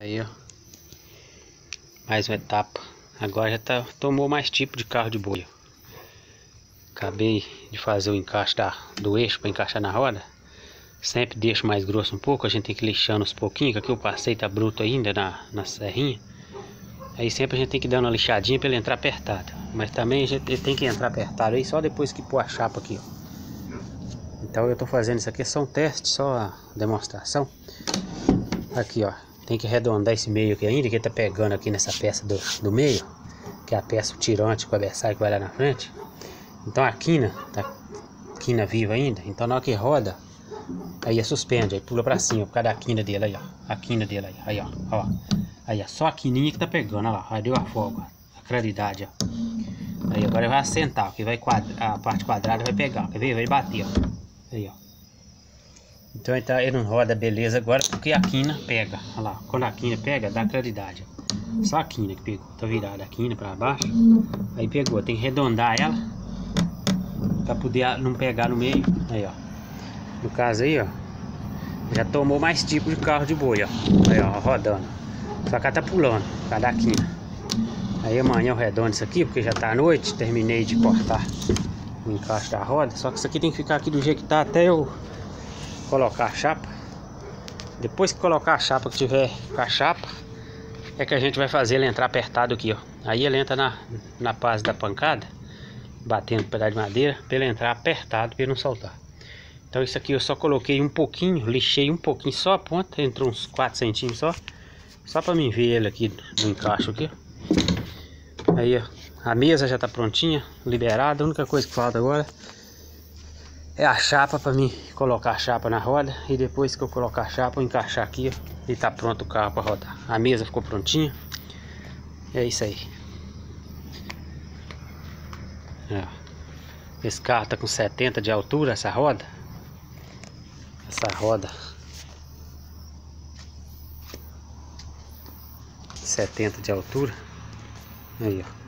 Aí, ó. Mais uma etapa. Agora já tá, tomou mais tipo de carro de boi. Acabei de fazer o encaixe da, do eixo para encaixar na roda. Sempre deixo mais grosso um pouco. A gente tem que lixando uns pouquinhos. Aqui o passeio tá bruto ainda na, na serrinha. Aí sempre a gente tem que dar uma lixadinha para ele entrar apertado. Mas também a gente tem que entrar apertado aí só depois que pôr a chapa aqui, ó. Então eu tô fazendo isso aqui, é só um teste, só demonstração. Aqui, ó. Tem que arredondar esse meio aqui ainda, que tá pegando aqui nessa peça do, do meio, que é a peça tirante com o adversário que vai lá na frente. Então a quina, tá quina viva ainda, então na hora que roda, aí é suspende, aí pula pra cima, por causa da quina dele aí, ó. A quina dele aí, aí, ó. ó. Aí, ó, só a quininha que tá pegando, ó lá, aí deu a folga, a claridade, ó. Aí agora vai assentar, que vai quadra, a parte quadrada vai pegar, quer ver? Vai bater, ó. Aí, ó. Então ele, tá, ele não roda beleza agora porque a quina pega. Olha lá, quando a quina pega, dá claridade. Só a quina que pegou. Tá virada a quina pra baixo. Aí pegou, tem que arredondar ela. Pra poder não pegar no meio. Aí, ó. No caso aí, ó. Já tomou mais tipo de carro de boi, ó. Aí, ó, rodando. Só que ela tá pulando, por causa da quina. Aí amanhã eu redondo isso aqui, porque já tá à noite. Terminei de cortar o encaixe da roda. Só que isso aqui tem que ficar aqui do jeito que tá até eu colocar a chapa. Depois que colocar a chapa, que tiver com a chapa, é que a gente vai fazer ele entrar apertado aqui, ó. Aí ele entra na, na base da pancada, batendo um pedaço de madeira, para ele entrar apertado, para ele não soltar. Então isso aqui eu só coloquei um pouquinho, lixei um pouquinho só a ponta, entrou uns 4 centímetros só. Só para mim ver ele aqui no encaixe aqui. Aí, ó, a mesa já tá prontinha, liberada. A única coisa que falta agora é a chapa para mim colocar a chapa na roda e depois que eu colocar a chapa eu encaixar aqui ó, e tá pronto o carro para rodar. A mesa ficou prontinha. É isso aí. É. esse carro tá com 70 de altura essa roda? Essa roda. 70 de altura. Aí ó.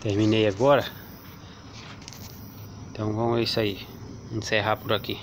Terminei agora então vamos ver isso aí. Encerrar por aqui.